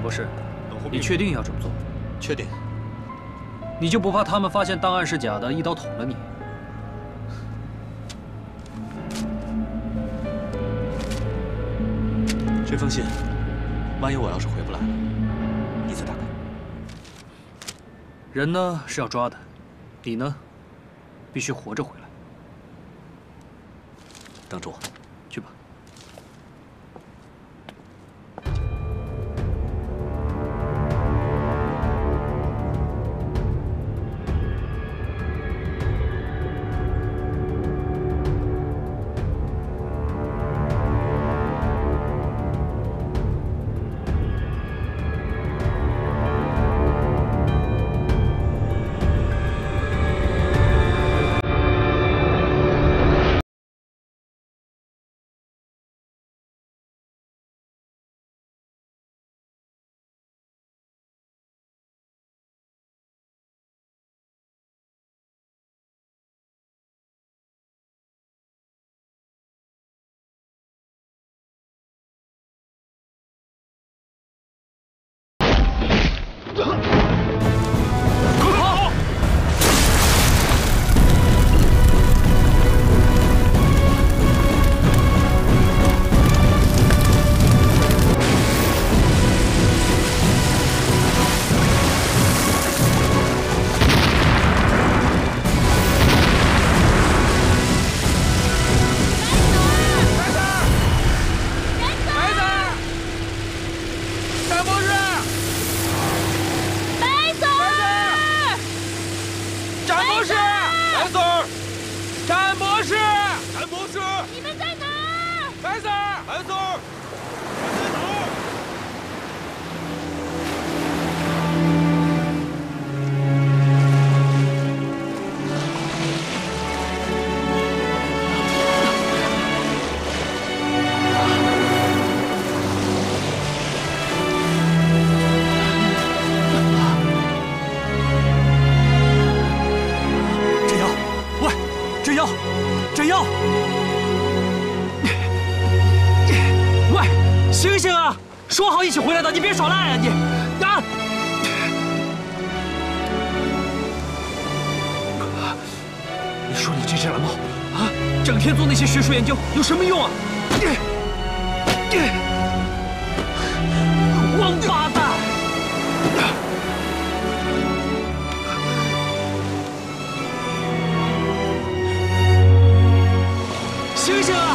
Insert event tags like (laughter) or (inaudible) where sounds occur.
博士，你确定要这么做？确定。你就不怕他们发现档案是假的，一刀捅了你？这封信，万一我要是回不来了，你再打开。人呢是要抓的，你呢，必须活着回来。等着我。白子詹博士詹博士你们在哪儿？白子 (laughs) 喂，醒醒啊说好一起回来的，你别耍赖啊！你啊！你说你这只蓝猫啊，整天做那些学术研究有什么用啊？你醒醒！